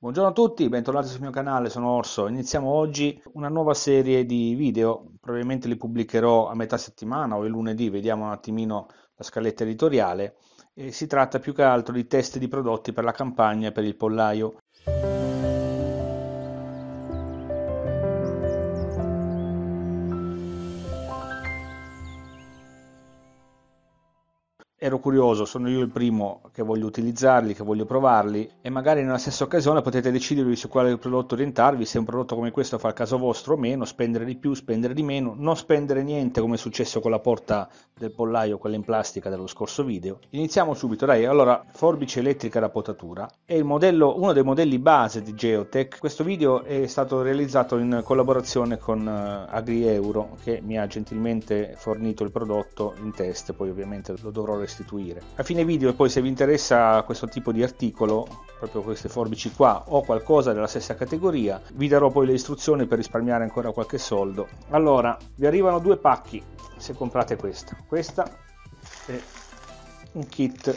Buongiorno a tutti, bentornati sul mio canale, sono Orso. Iniziamo oggi una nuova serie di video, probabilmente li pubblicherò a metà settimana o il lunedì, vediamo un attimino la scaletta editoriale. E si tratta più che altro di test di prodotti per la campagna e per il pollaio. Ero curioso, sono io il primo che voglio utilizzarli, che voglio provarli e magari nella stessa occasione potete decidervi su quale prodotto orientarvi, se un prodotto come questo fa il caso vostro o meno, spendere di più, spendere di meno, non spendere niente come è successo con la porta del pollaio, quella in plastica dello scorso video. Iniziamo subito, dai, allora, forbice elettrica da potatura, è il modello, uno dei modelli base di Geotech, questo video è stato realizzato in collaborazione con uh, AgriEuro che mi ha gentilmente fornito il prodotto in test, poi ovviamente lo dovrò restituire restituire. A fine video poi se vi interessa questo tipo di articolo, proprio queste forbici qua o qualcosa della stessa categoria, vi darò poi le istruzioni per risparmiare ancora qualche soldo. Allora, vi arrivano due pacchi se comprate questa. Questa è un kit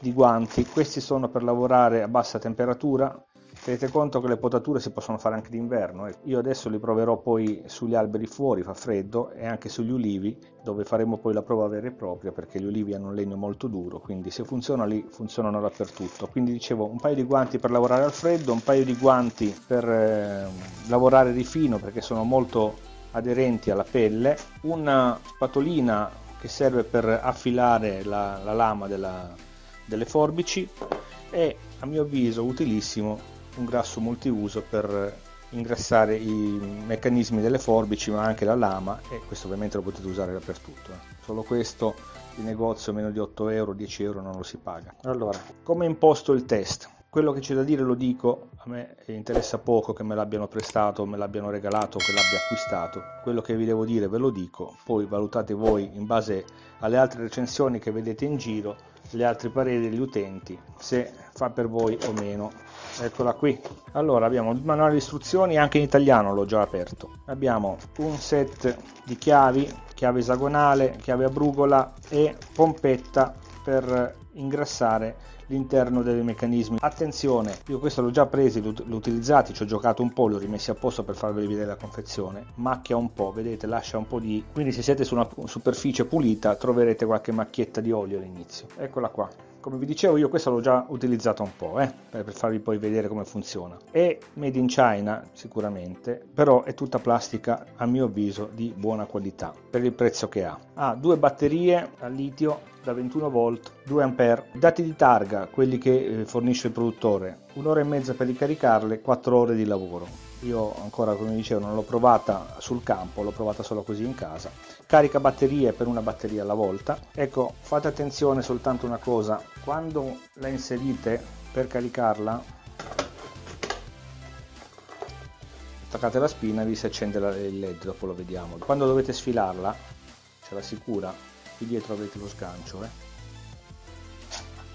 di guanti, questi sono per lavorare a bassa temperatura Tenete conto che le potature si possono fare anche d'inverno. Eh. Io adesso li proverò poi sugli alberi fuori, fa freddo, e anche sugli ulivi, dove faremo poi la prova vera e propria, perché gli ulivi hanno un legno molto duro, quindi se funziona lì, funzionano dappertutto. Quindi dicevo, un paio di guanti per lavorare al freddo, un paio di guanti per eh, lavorare di fino, perché sono molto aderenti alla pelle, una spatolina che serve per affilare la, la lama della, delle forbici e a mio avviso utilissimo un grasso multiuso per ingrassare i meccanismi delle forbici ma anche la lama e questo ovviamente lo potete usare dappertutto eh. solo questo di negozio meno di 8 euro 10 euro non lo si paga allora come imposto il test quello che c'è da dire lo dico, a me interessa poco che me l'abbiano prestato, me l'abbiano regalato, che l'abbia acquistato. Quello che vi devo dire ve lo dico, poi valutate voi in base alle altre recensioni che vedete in giro, le altre pareri degli utenti, se fa per voi o meno. Eccola qui. Allora abbiamo il manuale di istruzioni anche in italiano l'ho già aperto. Abbiamo un set di chiavi chiave esagonale chiave a brugola e pompetta per ingrassare l'interno dei meccanismi. Attenzione io questo l'ho già presi l'ho utilizzato ci ho giocato un po' li ho rimessi a posto per farvi vedere la confezione. Macchia un po' vedete lascia un po' di quindi se siete su una superficie pulita troverete qualche macchietta di olio all'inizio. Eccola qua come vi dicevo io questo l'ho già utilizzato un po' eh, per farvi poi vedere come funziona. È made in China sicuramente però è tutta plastica a mio avviso di buona qualità per il prezzo che ha. Ha due batterie a litio da 21 volt 2 ampere. Dati di targa quelli che eh, fornisce il produttore un'ora e mezza per ricaricarle 4 ore di lavoro io ancora come dicevo non l'ho provata sul campo l'ho provata solo così in casa. Carica batterie per una batteria alla volta. Ecco fate attenzione soltanto una cosa. Quando la inserite per caricarla attaccate la spina e vi si accende il led dopo lo vediamo. Quando dovete sfilarla ce la sicura qui dietro avete lo sgancio eh?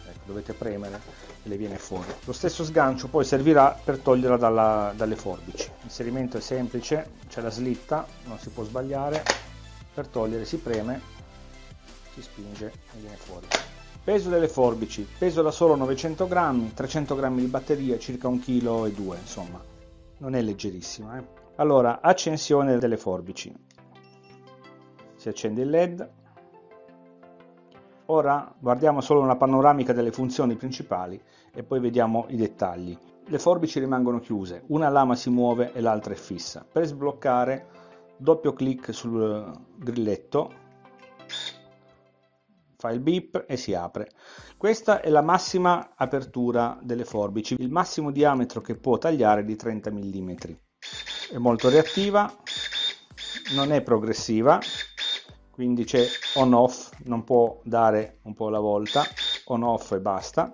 ecco, dovete premere le viene fuori. Lo stesso sgancio poi servirà per toglierla dalla, dalle forbici. L'inserimento è semplice c'è la slitta non si può sbagliare. Per togliere si preme si spinge e viene fuori. Peso delle forbici. Peso da solo 900 grammi 300 grammi di batteria circa 1 kg 2 insomma. Non è leggerissima eh? allora accensione delle forbici. Si accende il led Ora guardiamo solo una panoramica delle funzioni principali e poi vediamo i dettagli. Le forbici rimangono chiuse, una lama si muove e l'altra è fissa. Per sbloccare doppio clic sul grilletto, fa il beep e si apre. Questa è la massima apertura delle forbici, il massimo diametro che può tagliare è di 30 mm. È molto reattiva, non è progressiva, quindi c'è on off non può dare un po' alla volta on off e basta.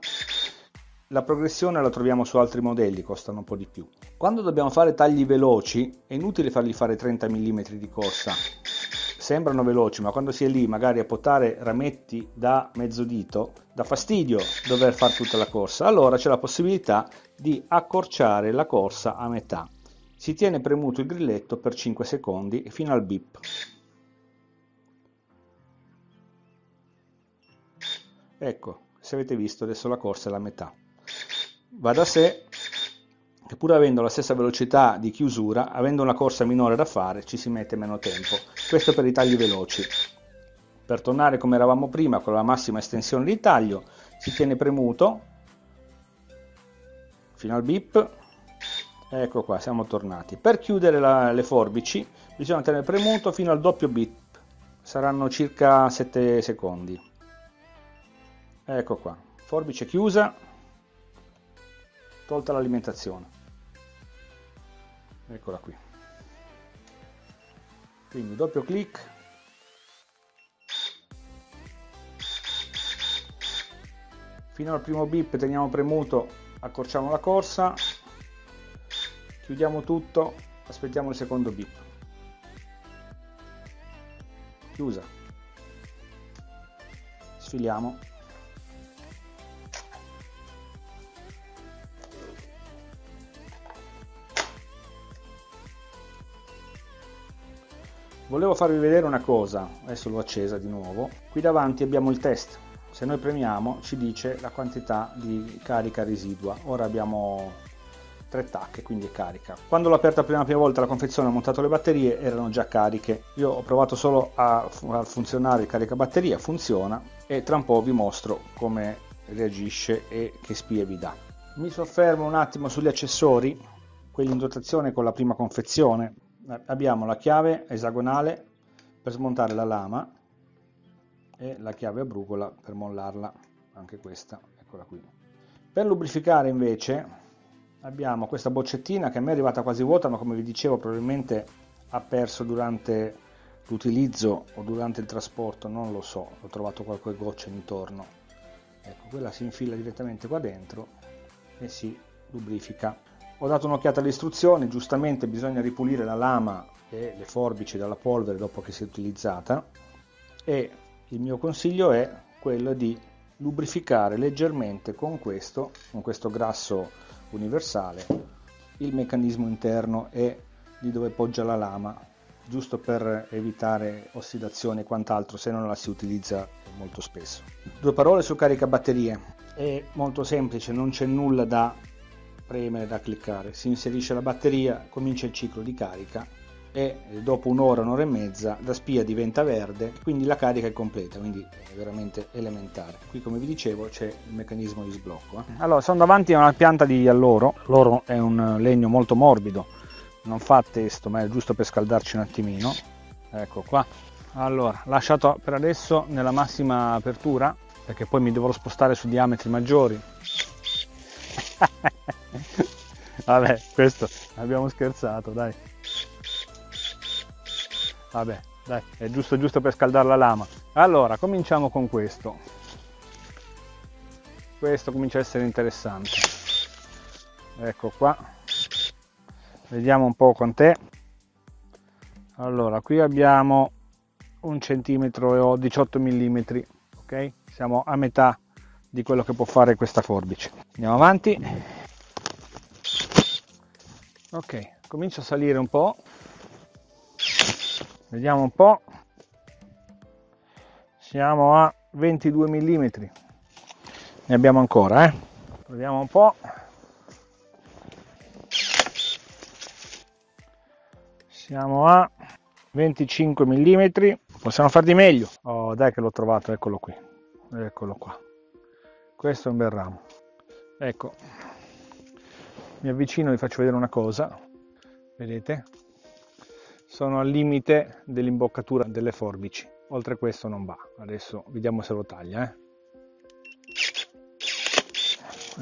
La progressione la troviamo su altri modelli costano un po' di più. Quando dobbiamo fare tagli veloci è inutile fargli fare 30 mm di corsa. Sembrano veloci ma quando si è lì magari a potare rametti da mezzo dito dà fastidio dover fare tutta la corsa. Allora c'è la possibilità di accorciare la corsa a metà. Si tiene premuto il grilletto per 5 secondi fino al bip ecco se avete visto adesso la corsa è la metà va da sé che pur avendo la stessa velocità di chiusura, avendo una corsa minore da fare, ci si mette meno tempo. Questo per i tagli veloci. Per tornare come eravamo prima con la massima estensione di taglio, si tiene premuto fino al bip. Ecco qua, siamo tornati. Per chiudere la, le forbici bisogna tenere premuto fino al doppio bip. Saranno circa 7 secondi. Ecco qua, forbice chiusa, tolta l'alimentazione. Eccola qui. Quindi doppio clic. Fino al primo bip teniamo premuto accorciamo la corsa. Chiudiamo tutto aspettiamo il secondo bip. Chiusa. Sfiliamo volevo farvi vedere una cosa. Adesso l'ho accesa di nuovo. Qui davanti abbiamo il test. Se noi premiamo ci dice la quantità di carica residua. Ora abbiamo tre tacche quindi è carica. Quando l'ho aperta per la prima volta la confezione ho montato le batterie erano già cariche. Io ho provato solo a far funzionare il caricabatteria funziona e tra un po' vi mostro come reagisce e che spie vi dà. Mi soffermo un attimo sugli accessori quelli in dotazione con la prima confezione abbiamo la chiave esagonale per smontare la lama e la chiave a brugola per mollarla, anche questa, eccola qui. Per lubrificare invece abbiamo questa boccettina che a me è arrivata quasi vuota, ma come vi dicevo probabilmente ha perso durante l'utilizzo o durante il trasporto, non lo so, ho trovato qualche goccia intorno. Ecco, quella si infila direttamente qua dentro e si lubrifica. Ho dato un'occhiata alle istruzioni, giustamente bisogna ripulire la lama e le forbici dalla polvere dopo che si è utilizzata e il mio consiglio è quello di lubrificare leggermente con questo, con questo grasso universale, il meccanismo interno e di dove poggia la lama, giusto per evitare ossidazione e quant'altro se non la si utilizza molto spesso. Due parole su caricabatterie. È molto semplice, non c'è nulla da premere, da cliccare. Si inserisce la batteria, comincia il ciclo di carica e dopo un'ora, un'ora e mezza la spia diventa verde, quindi la carica è completa, quindi è veramente elementare. Qui come vi dicevo c'è il meccanismo di sblocco. Eh. Allora, sono davanti a una pianta di alloro, l'oro è un legno molto morbido, non fa testo ma è giusto per scaldarci un attimino. Ecco qua. Allora, lasciato per adesso nella massima apertura, perché poi mi dovrò spostare su diametri maggiori. Vabbè, questo abbiamo scherzato, dai. Vabbè, dai, è giusto giusto per scaldare la lama. Allora, cominciamo con questo. Questo comincia a essere interessante. Ecco qua. Vediamo un po' con te. Allora, qui abbiamo un centimetro e 18 mm, ok? Siamo a metà di quello che può fare questa forbice. Andiamo avanti. Ok, comincia a salire un po' vediamo un po' siamo a 22 mm ne abbiamo ancora eh. Vediamo un po' siamo a 25 mm possiamo far di meglio. Oh dai che l'ho trovato eccolo qui. Eccolo qua questo è un bel ramo. Ecco mi avvicino e vi faccio vedere una cosa. Vedete? Sono al limite dell'imboccatura delle forbici. Oltre questo non va. Adesso vediamo se lo taglia eh.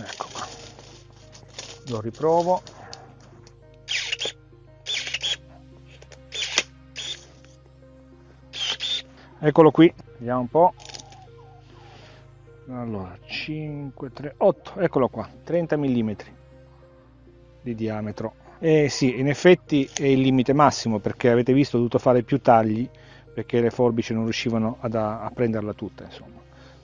ecco qua. Lo riprovo. Eccolo qui. Vediamo un po' allora 5 3 8 eccolo qua 30 mm di diametro eh sì, in effetti è il limite massimo perché avete visto ho dovuto fare più tagli perché le forbici non riuscivano ad, a, prenderla tutta insomma.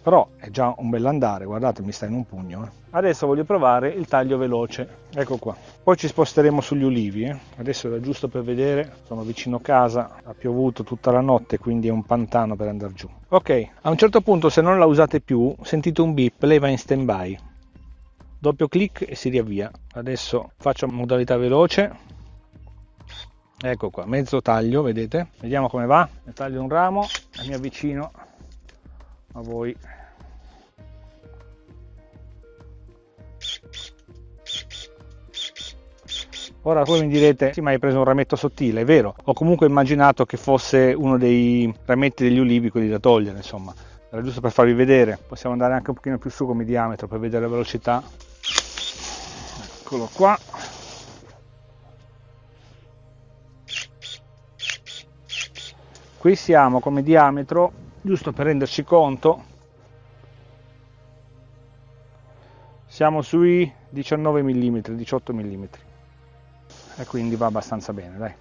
Però è già un bell'andare, guardate mi sta in un pugno. Eh. Adesso voglio provare il taglio veloce, ecco qua. Poi ci sposteremo sugli ulivi, eh. adesso era giusto per vedere, sono vicino casa, ha piovuto tutta la notte quindi è un pantano per andare giù. Ok, a un certo punto se non la usate più sentite un beep, lei va in stand by doppio clic e si riavvia adesso faccio modalità veloce ecco qua mezzo taglio vedete vediamo come va taglio un ramo e mi avvicino a voi. Ora voi mi direte, sì ma hai preso un rametto sottile, è vero, ho comunque immaginato che fosse uno dei rametti degli ulivi, quelli da togliere, insomma, era giusto per farvi vedere, possiamo andare anche un pochino più su come diametro per vedere la velocità. Eccolo qua. Qui siamo come diametro, giusto per renderci conto, siamo sui 19 mm, 18 mm e quindi va abbastanza bene dai.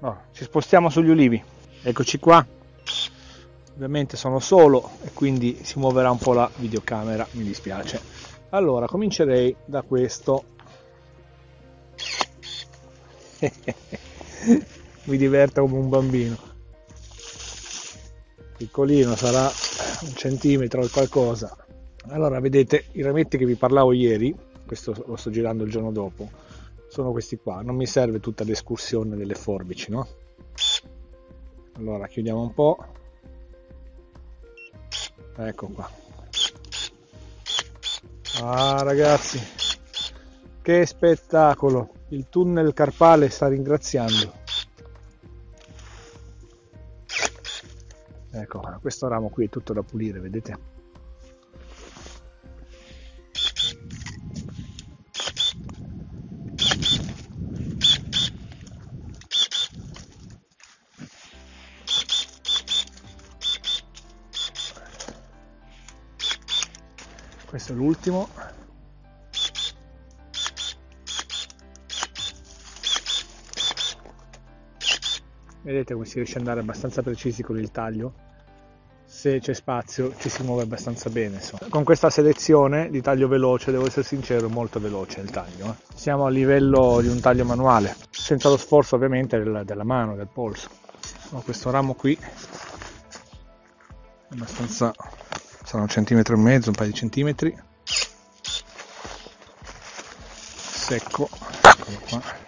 Allora, ci spostiamo sugli ulivi. Eccoci qua. Ovviamente sono solo e quindi si muoverà un po' la videocamera mi dispiace. Allora comincerei da questo mi diverto come un bambino. Piccolino sarà un centimetro o qualcosa. Allora vedete i rametti che vi parlavo ieri questo lo sto girando il giorno dopo sono questi qua. Non mi serve tutta l'escursione delle forbici no? Allora chiudiamo un po. Ecco qua. Ah ragazzi che spettacolo. Il tunnel carpale sta ringraziando ecco questo ramo qui è tutto da pulire vedete? Questo è l'ultimo vedete come si riesce ad andare abbastanza precisi con il taglio se c'è spazio ci si muove abbastanza bene insomma. con questa selezione di taglio veloce devo essere sincero molto veloce il taglio eh. siamo a livello di un taglio manuale senza lo sforzo ovviamente della, della mano del polso ho questo ramo qui abbastanza sarà un centimetro e mezzo, un paio di centimetri secco eccolo qua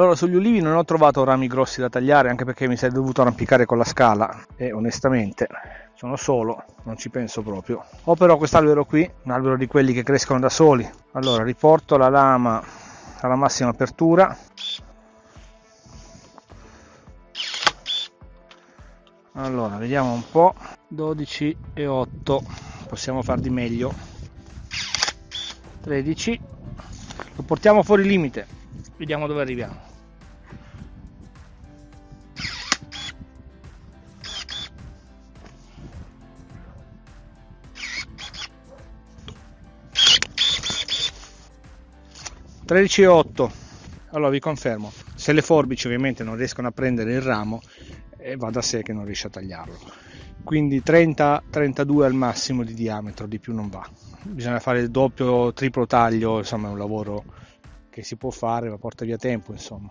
Allora sugli ulivi non ho trovato rami grossi da tagliare anche perché mi sei dovuto arrampicare con la scala e onestamente sono solo, non ci penso proprio. Ho però quest'albero qui, un albero di quelli che crescono da soli. Allora riporto la lama alla massima apertura. Allora vediamo un po', 12 e 8, possiamo far di meglio. 13, lo portiamo fuori limite vediamo dove arriviamo tredici e otto. Allora vi confermo. Se le forbici ovviamente non riescono a prendere il ramo eh, va da sé che non riesce a tagliarlo. Quindi 30-32 al massimo di diametro di più non va. Bisogna fare il doppio triplo taglio insomma è un lavoro che si può fare ma porta via tempo insomma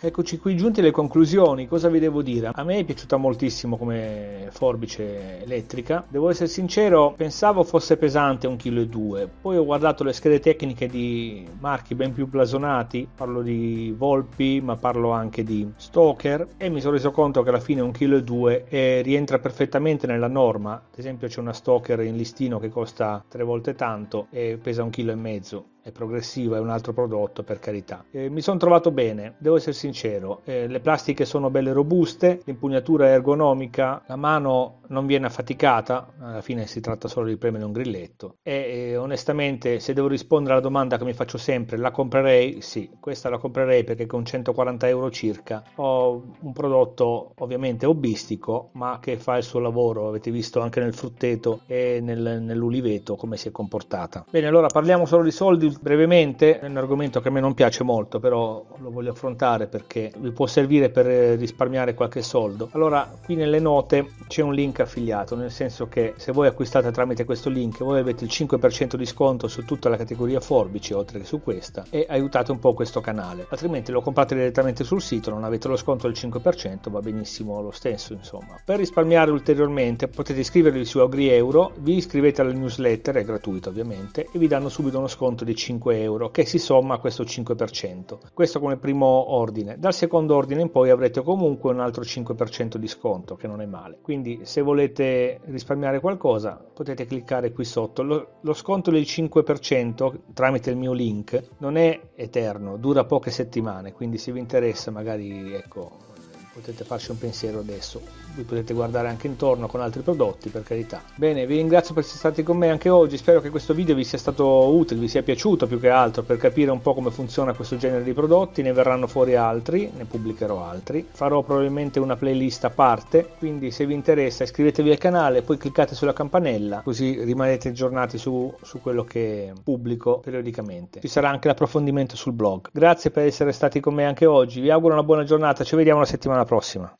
Eccoci qui giunti alle conclusioni, cosa vi devo dire? A me è piaciuta moltissimo come forbice elettrica, devo essere sincero, pensavo fosse pesante 1,2 kg, poi ho guardato le schede tecniche di marchi ben più blasonati, parlo di Volpi ma parlo anche di Stoker. E mi sono reso conto che alla fine 1,2 kg eh, rientra perfettamente nella norma, ad esempio c'è una Stoker in listino che costa tre volte tanto e pesa 1,5 kg è progressivo, è un altro prodotto per carità. Eh, mi sono trovato bene, devo essere sincero, eh, le plastiche sono belle robuste, l'impugnatura è ergonomica, la mano non viene affaticata, alla fine si tratta solo di premere un grilletto e eh, onestamente se devo rispondere alla domanda che mi faccio sempre, la comprerei? Sì, questa la comprerei perché con 140 euro circa ho un prodotto ovviamente hobbistico ma che fa il suo lavoro, avete visto anche nel frutteto e nel, nell'uliveto come si è comportata. Bene, allora parliamo solo di soldi brevemente, è un argomento che a me non piace molto però lo voglio affrontare perché vi può servire per risparmiare qualche soldo. Allora qui nelle note c'è un link affiliato, nel senso che se voi acquistate tramite questo link voi avete il 5% di sconto su tutta la categoria forbici oltre che su questa e aiutate un po' questo canale, altrimenti lo comprate direttamente sul sito, non avete lo sconto del 5%, va benissimo lo stesso insomma. Per risparmiare ulteriormente potete iscrivervi su AgriEuro, vi iscrivete alla newsletter, è gratuito ovviamente, e vi danno subito uno sconto di 5 euro che si somma a questo 5%. Questo come primo ordine. Dal secondo ordine in poi avrete comunque un altro 5% di sconto che non è male. Quindi se volete risparmiare qualcosa potete cliccare qui sotto. Lo, lo sconto del 5% tramite il mio link non è eterno, dura poche settimane, quindi se vi interessa magari ecco, potete farci un pensiero adesso. Vi potete guardare anche intorno con altri prodotti, per carità. Bene, vi ringrazio per essere stati con me anche oggi. Spero che questo video vi sia stato utile, vi sia piaciuto più che altro per capire un po' come funziona questo genere di prodotti. Ne verranno fuori altri, ne pubblicherò altri. Farò probabilmente una playlist a parte, quindi se vi interessa iscrivetevi al canale, poi cliccate sulla campanella, così rimanete aggiornati su, su quello che pubblico periodicamente. Ci sarà anche l'approfondimento sul blog. Grazie per essere stati con me anche oggi. Vi auguro una buona giornata. Ci vediamo la settimana prossima.